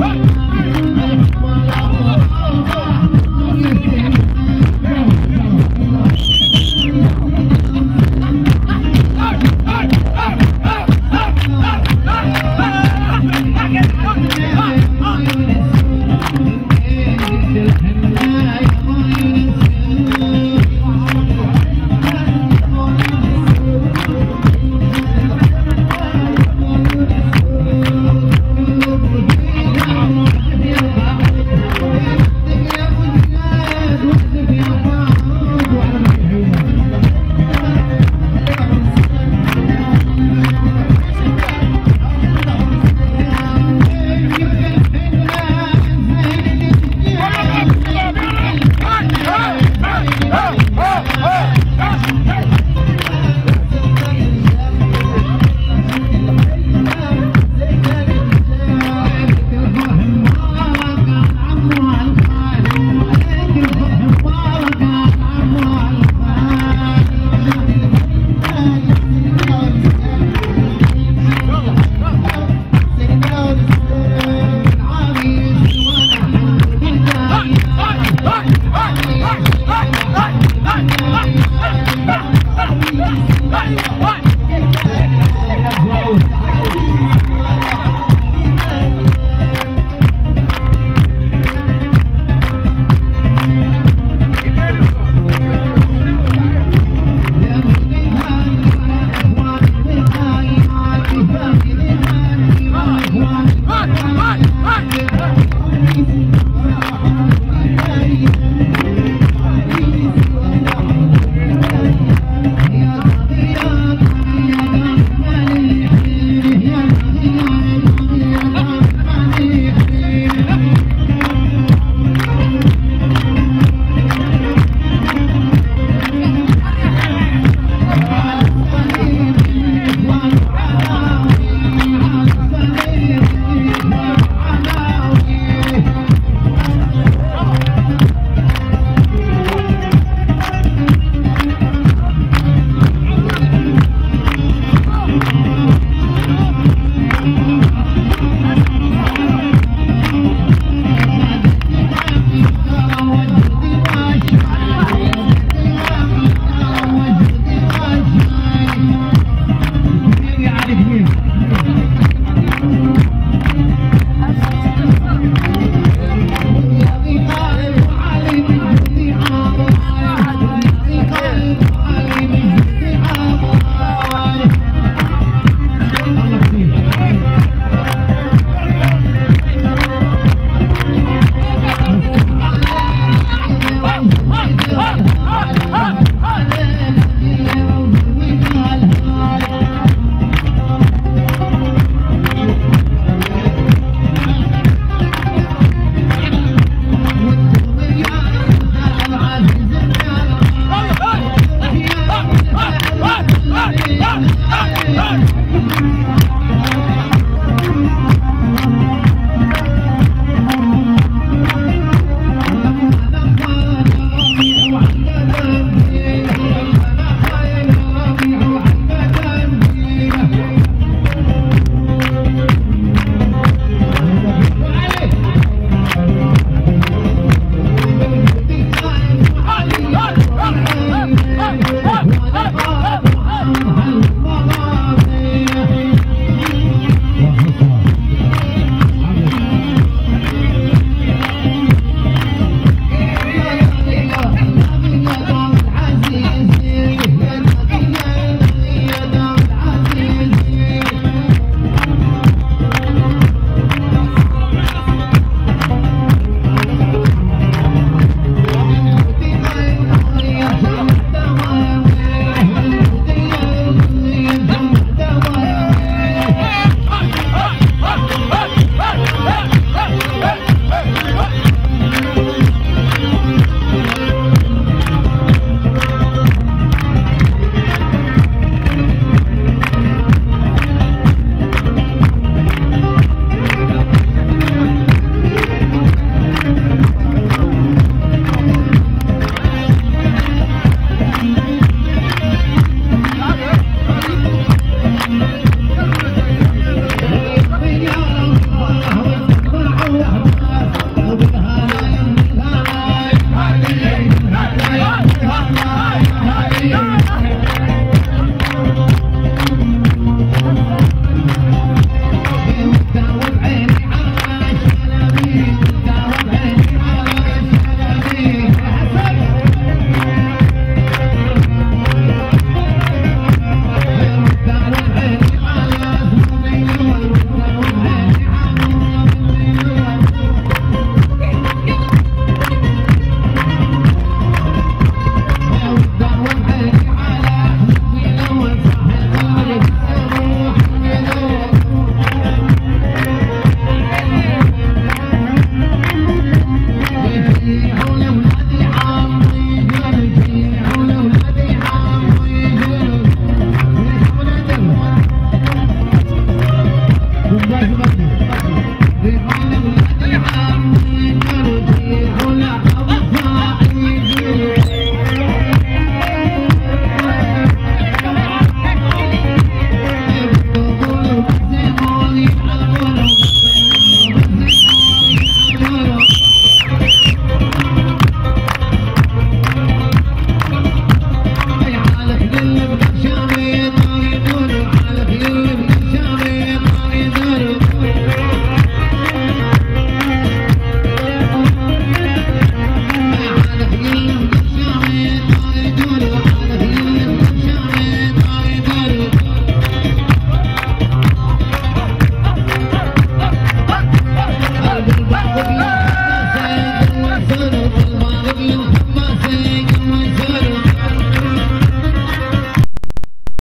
Hey!